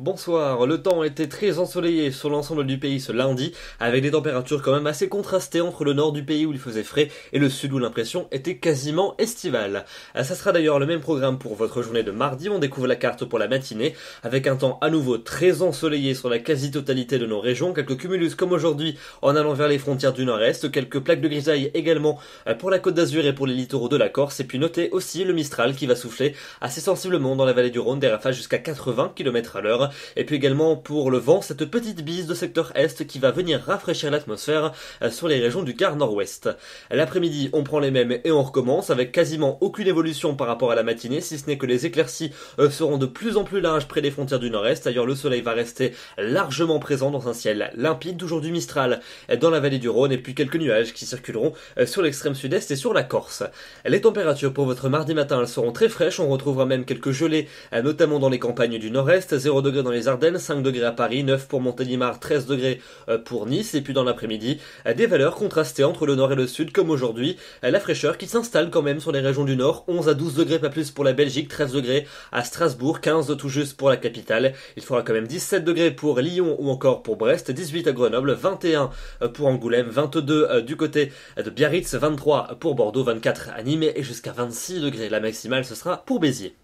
Bonsoir, le temps était très ensoleillé sur l'ensemble du pays ce lundi, avec des températures quand même assez contrastées entre le nord du pays où il faisait frais et le sud où l'impression était quasiment estivale. Euh, ça sera d'ailleurs le même programme pour votre journée de mardi, on découvre la carte pour la matinée, avec un temps à nouveau très ensoleillé sur la quasi-totalité de nos régions, quelques cumulus comme aujourd'hui en allant vers les frontières du nord-est, quelques plaques de grisaille également euh, pour la côte d'Azur et pour les littoraux de la Corse, et puis notez aussi le Mistral qui va souffler assez sensiblement dans la vallée du Rhône, des rafales jusqu'à 80 km à l'heure. Et puis également pour le vent, cette petite bise de secteur est qui va venir rafraîchir l'atmosphère euh, sur les régions du quart nord-ouest. L'après-midi, on prend les mêmes et on recommence avec quasiment aucune évolution par rapport à la matinée, si ce n'est que les éclaircies euh, seront de plus en plus larges près des frontières du nord-est. D'ailleurs, le soleil va rester largement présent dans un ciel limpide, toujours du Mistral dans la vallée du Rhône, et puis quelques nuages qui circuleront euh, sur l'extrême sud-est et sur la Corse. Les températures pour votre mardi matin, elles seront très fraîches, on retrouvera même quelques gelées, notamment dans les campagnes du nord-est, 0 degrés dans les Ardennes, 5 degrés à Paris, 9 pour Montélimar, 13 degrés euh, pour Nice, et puis dans l'après-midi, euh, des valeurs contrastées entre le nord et le sud, comme aujourd'hui, euh, la fraîcheur qui s'installe quand même sur les régions du nord, 11 à 12 degrés, pas plus pour la Belgique, 13 degrés à Strasbourg, 15 tout juste pour la capitale, il fera quand même 17 degrés pour Lyon ou encore pour Brest, 18 à Grenoble, 21 pour Angoulême, 22 du côté de Biarritz, 23 pour Bordeaux, 24 à Nîmes et jusqu'à 26 degrés. La maximale, ce sera pour Béziers.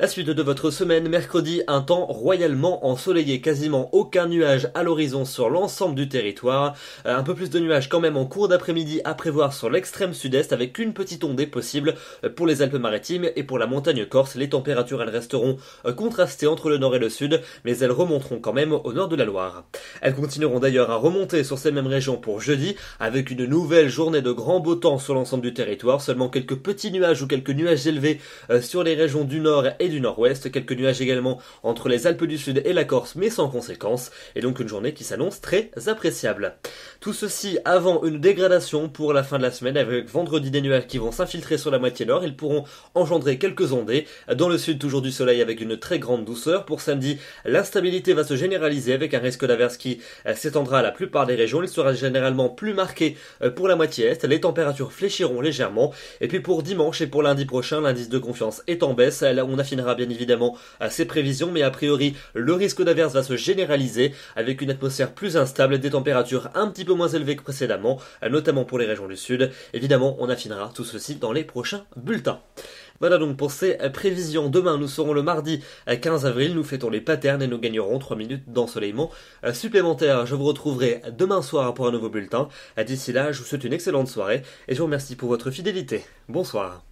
La suite de votre semaine, mercredi, un temps royalement ensoleillé, quasiment aucun nuage à l'horizon sur l'ensemble du territoire, euh, un peu plus de nuages quand même en cours d'après-midi à prévoir sur l'extrême sud-est avec une petite ondée possible euh, pour les Alpes-Maritimes et pour la montagne corse. Les températures elles resteront euh, contrastées entre le nord et le sud, mais elles remonteront quand même au nord de la Loire. Elles continueront d'ailleurs à remonter sur ces mêmes régions pour jeudi avec une nouvelle journée de grand beau temps sur l'ensemble du territoire, seulement quelques petits nuages ou quelques nuages élevés sur les régions du nord du nord-ouest, quelques nuages également entre les Alpes du Sud et la Corse, mais sans conséquence, et donc une journée qui s'annonce très appréciable. Tout ceci avant une dégradation pour la fin de la semaine, avec vendredi des nuages qui vont s'infiltrer sur la moitié nord, ils pourront engendrer quelques ondées. Dans le sud, toujours du soleil avec une très grande douceur. Pour samedi, l'instabilité va se généraliser avec un risque d'averse qui euh, s'étendra à la plupart des régions. Il sera généralement plus marqué euh, pour la moitié est. Les températures fléchiront légèrement. Et puis pour dimanche et pour lundi prochain, l'indice de confiance est en baisse. Là, on affinera bien évidemment ces prévisions, mais a priori, le risque d'averse va se généraliser avec une atmosphère plus instable, des températures un petit peu moins élevées que précédemment, notamment pour les régions du sud. Évidemment, on affinera tout ceci dans les prochains bulletins. Voilà donc pour ces prévisions. Demain, nous serons le mardi 15 avril. Nous fêtons les paternes et nous gagnerons 3 minutes d'ensoleillement supplémentaire. Je vous retrouverai demain soir pour un nouveau bulletin. D'ici là, je vous souhaite une excellente soirée et je vous remercie pour votre fidélité. Bonsoir.